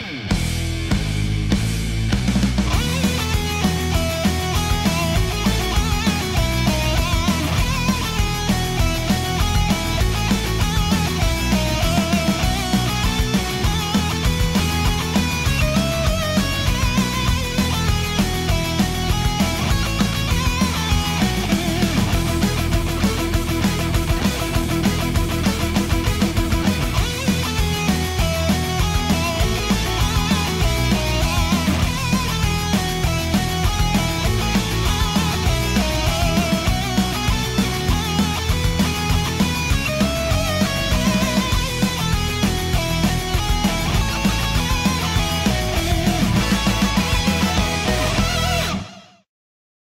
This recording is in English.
Bye.